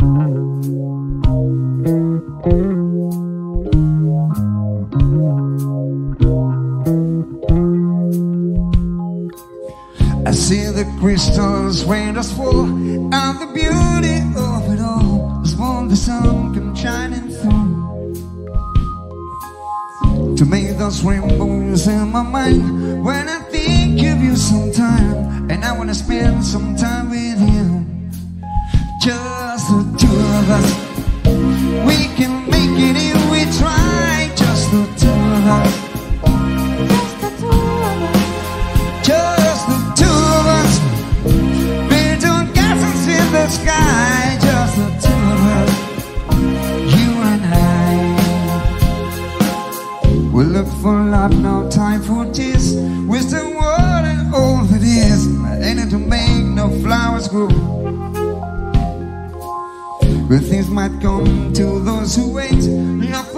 I see the crystals rain us fall And the beauty of it all Is one the sun comes shining through To make those rainbows in my mind When I think of you sometime And I wanna spend some time love, no time for tears. Wish the world and all that is. Ain't to make no flowers grow. But things might come to those who wait.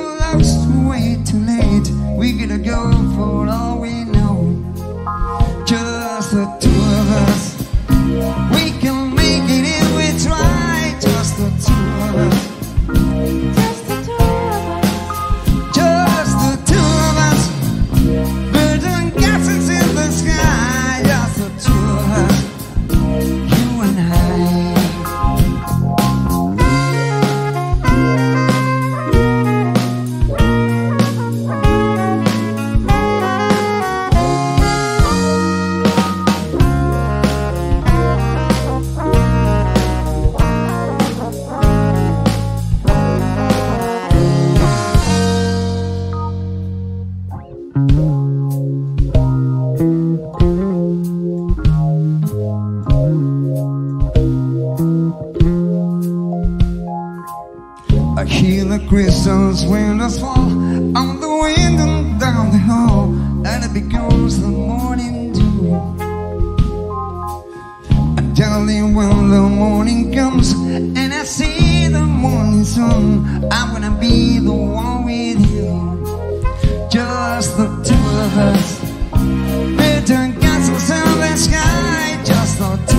I hear the crystals they fall on the wind and down the hall, and it becomes the morning dew. And darling, when the morning comes and I see the morning sun, I'm gonna be the one with you. Just the two of us, building castles in the sky. Just the